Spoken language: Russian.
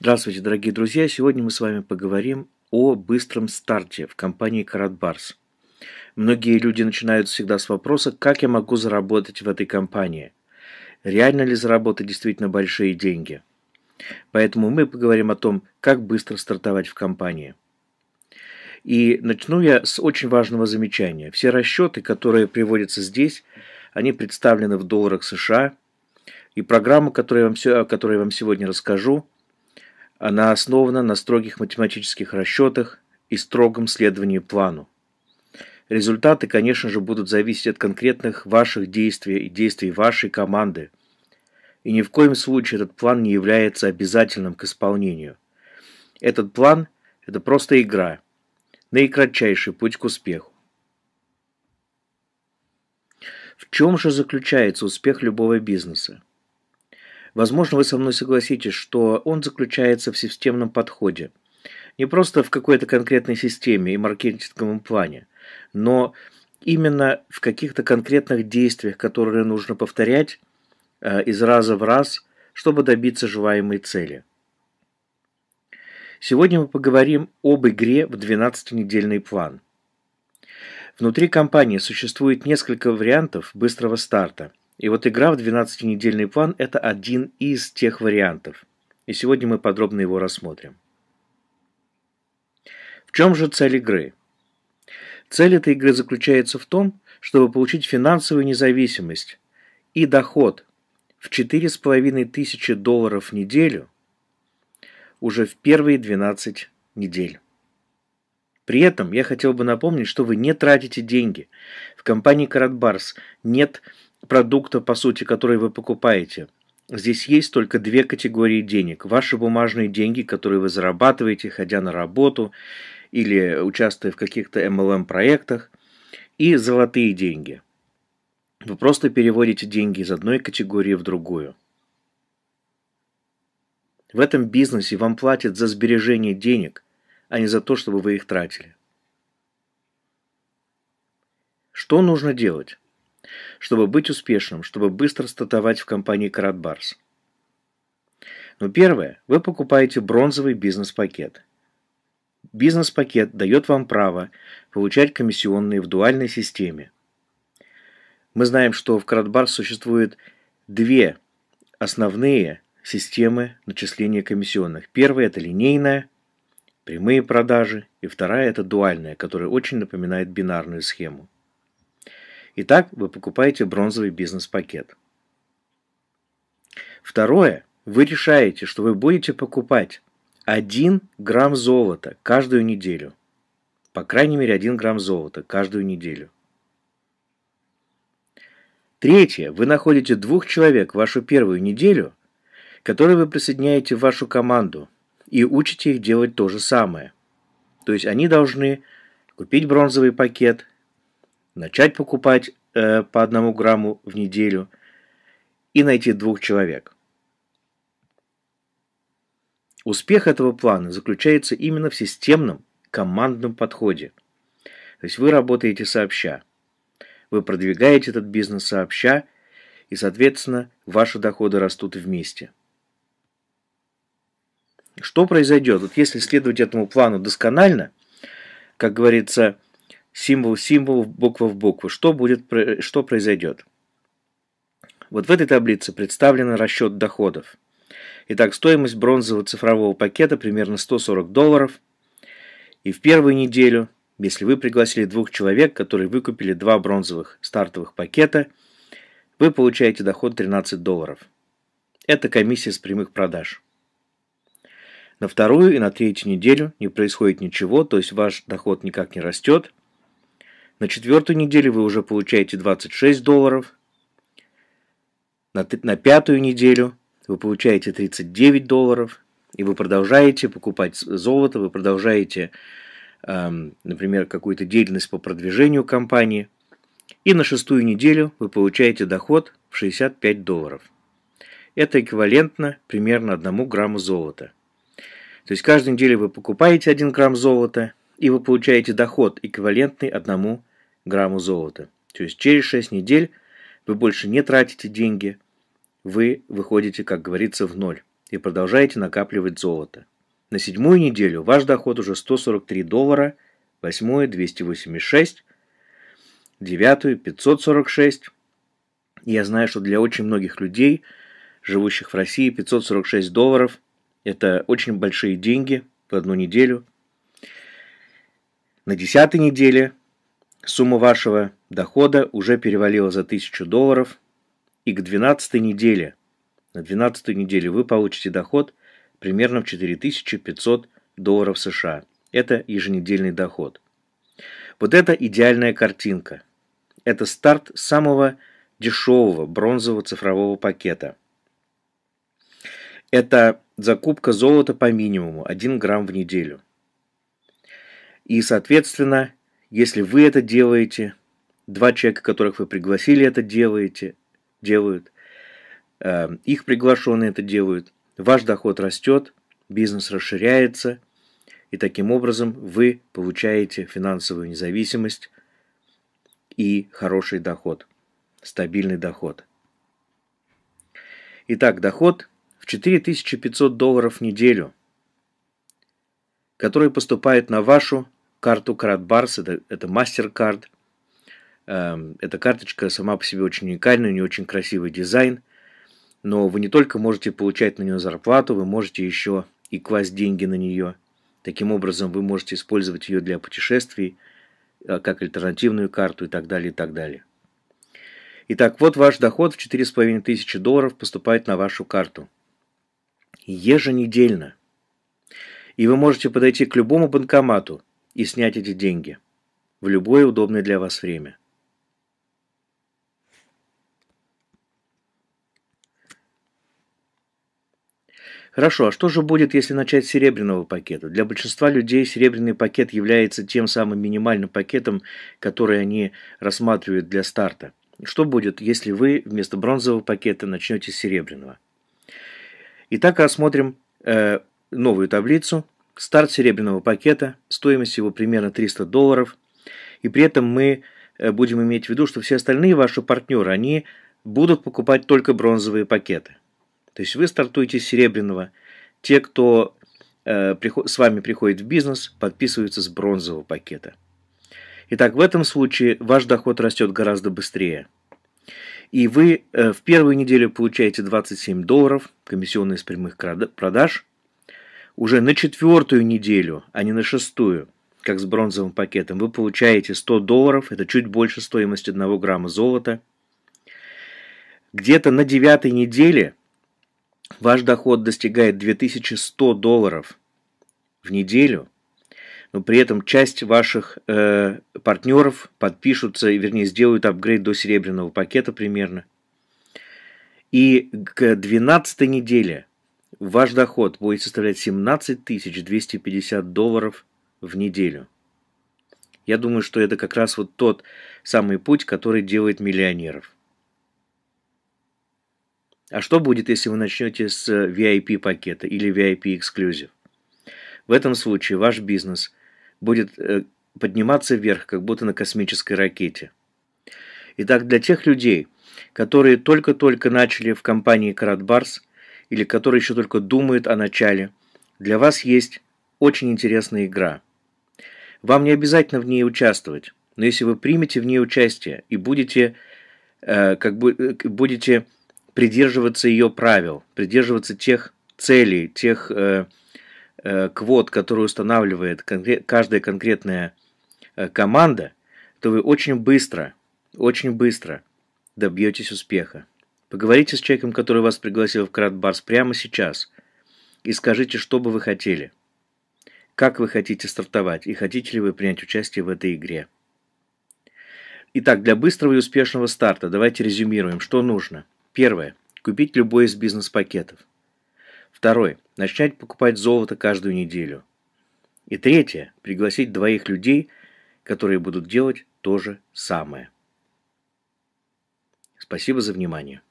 Здравствуйте, дорогие друзья! Сегодня мы с вами поговорим о быстром старте в компании Каратбарс. Многие люди начинают всегда с вопроса, как я могу заработать в этой компании. Реально ли заработать действительно большие деньги? Поэтому мы поговорим о том, как быстро стартовать в компании. И начну я с очень важного замечания. Все расчеты, которые приводятся здесь, они представлены в долларах США. И программа, которую я вам, я вам сегодня расскажу – она основана на строгих математических расчетах и строгом следовании плану. Результаты, конечно же, будут зависеть от конкретных ваших действий и действий вашей команды. И ни в коем случае этот план не является обязательным к исполнению. Этот план – это просто игра, наикратчайший путь к успеху. В чем же заключается успех любого бизнеса? Возможно, вы со мной согласитесь, что он заключается в системном подходе. Не просто в какой-то конкретной системе и маркетинговом плане, но именно в каких-то конкретных действиях, которые нужно повторять э, из раза в раз, чтобы добиться желаемой цели. Сегодня мы поговорим об игре в 12-недельный план. Внутри компании существует несколько вариантов быстрого старта – и вот игра в 12-недельный план – это один из тех вариантов. И сегодня мы подробно его рассмотрим. В чем же цель игры? Цель этой игры заключается в том, чтобы получить финансовую независимость и доход в 4,5 тысячи долларов в неделю уже в первые 12 недель. При этом я хотел бы напомнить, что вы не тратите деньги. В компании Каратбарс нет продукта, по сути, который вы покупаете. Здесь есть только две категории денег. Ваши бумажные деньги, которые вы зарабатываете, ходя на работу или участвуя в каких-то MLM-проектах, и золотые деньги. Вы просто переводите деньги из одной категории в другую. В этом бизнесе вам платят за сбережение денег, а не за то, чтобы вы их тратили. Что нужно делать? Чтобы быть успешным, чтобы быстро стартовать в компании Каратбарс. Но первое, вы покупаете бронзовый бизнес-пакет. Бизнес-пакет дает вам право получать комиссионные в дуальной системе. Мы знаем, что в Каратбарс существует две основные системы начисления комиссионных. Первая – это линейная, прямые продажи, и вторая – это дуальная, которая очень напоминает бинарную схему. Итак, вы покупаете бронзовый бизнес-пакет. Второе. Вы решаете, что вы будете покупать 1 грамм золота каждую неделю. По крайней мере, 1 грамм золота каждую неделю. Третье. Вы находите двух человек вашу первую неделю, которые вы присоединяете в вашу команду и учите их делать то же самое. То есть они должны купить бронзовый пакет – начать покупать э, по одному грамму в неделю и найти двух человек. Успех этого плана заключается именно в системном командном подходе. То есть вы работаете сообща. Вы продвигаете этот бизнес сообща, и, соответственно, ваши доходы растут вместе. Что произойдет? Вот если следовать этому плану досконально, как говорится, символ в символ, буква в букву. Что, будет, что произойдет? Вот в этой таблице представлен расчет доходов. Итак, стоимость бронзового цифрового пакета примерно 140 долларов. И в первую неделю, если вы пригласили двух человек, которые выкупили два бронзовых стартовых пакета, вы получаете доход 13 долларов. Это комиссия с прямых продаж. На вторую и на третью неделю не происходит ничего, то есть ваш доход никак не растет – на четвертую неделю вы уже получаете 26 долларов. На, на пятую неделю вы получаете 39 долларов. И вы продолжаете покупать золото, вы продолжаете, эм, например, какую-то деятельность по продвижению компании. И на шестую неделю вы получаете доход в 65 долларов. Это эквивалентно примерно 1 грамму золота. То есть каждую неделю вы покупаете 1 грамм золота, и вы получаете доход, эквивалентный 1 грамму золота. То есть через 6 недель вы больше не тратите деньги, вы выходите, как говорится, в ноль. и продолжаете накапливать золото. На седьмую неделю ваш доход уже 143 доллара, восьмую 286, девятую 546. Я знаю, что для очень многих людей, живущих в России, 546 долларов – это очень большие деньги в одну неделю. На десятой неделе сумма вашего дохода уже перевалила за 1000 долларов, и к 12 неделе, на 12 неделе вы получите доход примерно в 4500 долларов США. Это еженедельный доход. Вот это идеальная картинка. Это старт самого дешевого бронзового цифрового пакета. Это закупка золота по минимуму 1 грамм в неделю. И, соответственно, если вы это делаете, два человека, которых вы пригласили, это делаете, делают, э, их приглашенные это делают, ваш доход растет, бизнес расширяется, и таким образом вы получаете финансовую независимость и хороший доход, стабильный доход. Итак, доход в 4500 долларов в неделю, который поступает на вашу карту Кратбарс, это, это MasterCard. Эм, эта карточка сама по себе очень уникальная, у нее очень красивый дизайн, но вы не только можете получать на нее зарплату, вы можете еще и класть деньги на нее. Таким образом, вы можете использовать ее для путешествий, э, как альтернативную карту и так далее, и так далее. Итак, вот ваш доход в 4500 долларов поступает на вашу карту. Еженедельно. И вы можете подойти к любому банкомату и снять эти деньги в любое удобное для вас время. Хорошо, а что же будет, если начать с серебряного пакета? Для большинства людей серебряный пакет является тем самым минимальным пакетом, который они рассматривают для старта. Что будет, если вы вместо бронзового пакета начнете с серебряного? Итак, рассмотрим э, новую таблицу. Старт серебряного пакета, стоимость его примерно 300 долларов. И при этом мы э, будем иметь в виду, что все остальные ваши партнеры, они будут покупать только бронзовые пакеты. То есть вы стартуете с серебряного. Те, кто э, с вами приходит в бизнес, подписываются с бронзового пакета. Итак, в этом случае ваш доход растет гораздо быстрее. И вы э, в первую неделю получаете 27 долларов, комиссионные с прямых продаж. Уже на четвертую неделю, а не на шестую, как с бронзовым пакетом, вы получаете 100 долларов, это чуть больше стоимости 1 грамма золота. Где-то на девятой неделе ваш доход достигает 2100 долларов в неделю, но при этом часть ваших э, партнеров подпишутся, вернее, сделают апгрейд до серебряного пакета примерно. И к 12 неделе ваш доход будет составлять 17 250 долларов в неделю. Я думаю, что это как раз вот тот самый путь, который делает миллионеров. А что будет, если вы начнете с VIP пакета или VIP Exclusive? В этом случае ваш бизнес будет э, подниматься вверх, как будто на космической ракете. Итак, для тех людей, которые только-только начали в компании Каратбарс или которые еще только думают о начале, для вас есть очень интересная игра. Вам не обязательно в ней участвовать, но если вы примете в ней участие и будете, э, как бы, э, будете придерживаться ее правил, придерживаться тех целей, тех э, э, квот, которые устанавливает конкрет, каждая конкретная э, команда, то вы очень быстро, очень быстро добьетесь успеха. Поговорите с человеком, который вас пригласил в Кратбарс прямо сейчас, и скажите, что бы вы хотели. Как вы хотите стартовать, и хотите ли вы принять участие в этой игре. Итак, для быстрого и успешного старта давайте резюмируем, что нужно – Первое. Купить любой из бизнес-пакетов. Второе. Начать покупать золото каждую неделю. И третье. Пригласить двоих людей, которые будут делать то же самое. Спасибо за внимание.